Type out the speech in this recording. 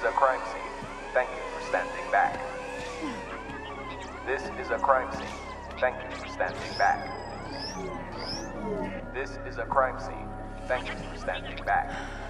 is a crime scene. Thank you for standing back. This is a crime scene. Thank you for standing back. This is a crime scene. Thank you for standing back.